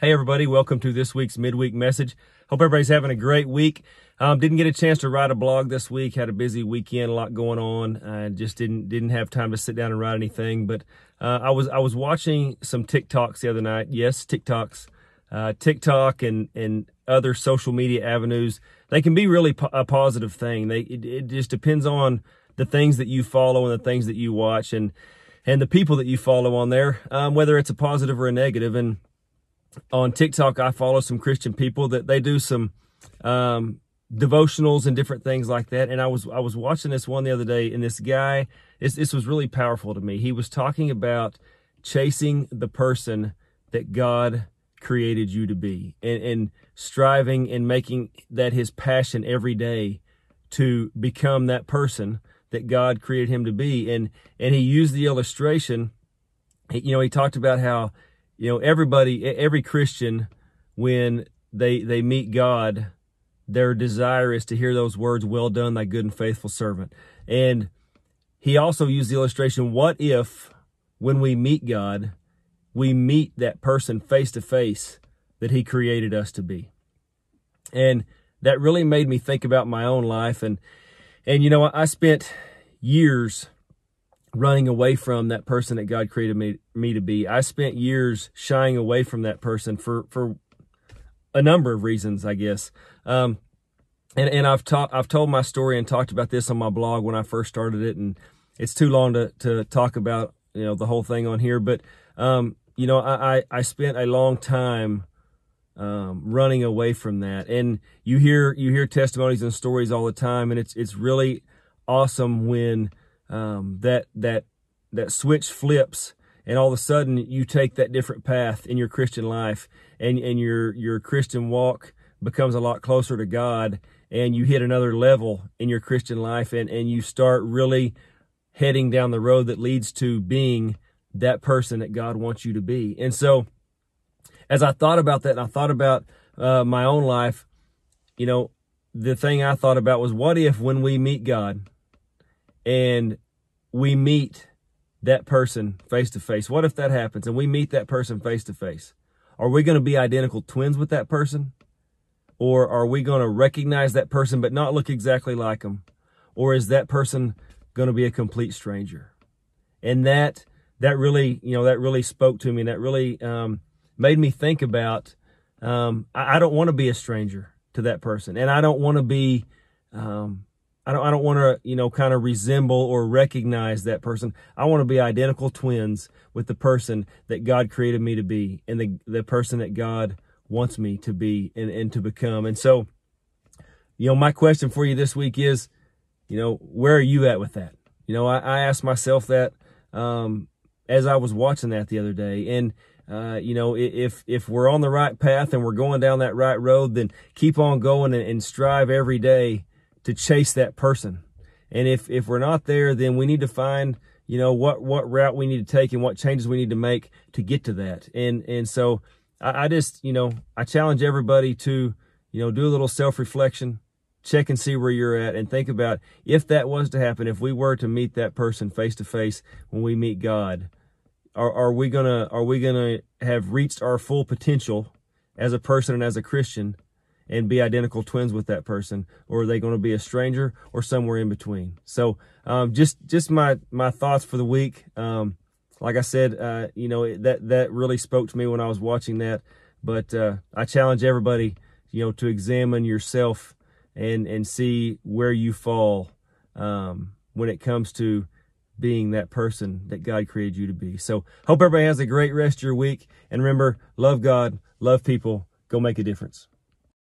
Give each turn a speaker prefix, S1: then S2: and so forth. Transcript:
S1: Hey, everybody. Welcome to this week's midweek message. Hope everybody's having a great week. Um, didn't get a chance to write a blog this week. Had a busy weekend, a lot going on. I just didn't didn't have time to sit down and write anything. But uh, I was I was watching some TikToks the other night. Yes, TikToks, uh, TikTok, and and other social media avenues. They can be really po- a positive thing. They it, it just depends on the things that you follow and the things that you watch and and the people that you follow on there, um, whether it's a positive or a negative. And on TikTok, I follow some Christian people that they do some um, devotionals and different things like that. And I was I was watching this one the other day, and this guy, this this was really powerful to me. He was talking about chasing the person that God created you to be, and, and striving and making that his passion every day to become that person that God created him to be. And and he used the illustration. You know, he talked about how you know everybody every christian when they they meet god their desire is to hear those words well done thy good and faithful servant. And he also used the illustration what if when we meet god we meet that person face to face that he created us to be? And that really made me think about my own life. And and you know i spent years running away from that person that God created me, me to be. I spent years shying away from that person for, for a number of reasons, I guess. Um, and, and I've taught, I've told my story and talked about this on my blog when I first started it. And it's too long to, to talk about, you know, the whole thing on here. But, um, you know, I, I, I spent a long time, um, running away from that. And you hear, you hear testimonies and stories all the time. And it's, it's really awesome when, um, that that that switch flips and all of a sudden you take that different path in your Christian life and and your your Christian walk becomes a lot closer to God and you hit another level in your Christian life and and you start really heading down the road that leads to being that person that God wants you to be. And so as I thought about that and I thought about uh, my own life, you know, the thing I thought about was what if when we meet God and we meet that person face to face? What if that happens and we meet that person face to face? Are we going to be identical twins with that person? Or are we going to recognize that person but not look exactly like them? Or is that person going to be a complete stranger? And that that really, you know, that really spoke to me and that really um, made me think about um, I, I, don't want to be a stranger to that person. And I don't want to be um, I don't I don't want to, you know, kind of resemble or recognize that person. I want to be identical twins with the person that God created me to be and the the person that God wants me to be and, and to become. And so, you know, my question for you this week is, you know, where are you at with that? You know, I, I asked myself that um, as I was watching that the other day. And uh, you know, if if we're on the right path and we're going down that right road, then keep on going and, and strive every day to chase that person. And if, if we're not there, then we need to find, you know, what, what route we need to take and what changes we need to make to get to that. And, and so I, I just, you know, I challenge everybody to, you know, do a little self reflection, check and see where you're at and think about if that was to happen, if we were to meet that person face to face when we meet God, are, are we gonna, are we gonna have reached our full potential as a person and as a Christian and be identical twins with that person or are they going to be a stranger or somewhere in between so um, just just my my thoughts for the week um, like i said uh, you know that that really spoke to me when i was watching that but uh, i challenge everybody you know to examine yourself and and see where you fall um, when it comes to being that person that God created you to be. So hope everybody has a great rest of your week. And remember, love God, love people, go make a difference.